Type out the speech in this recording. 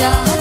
ya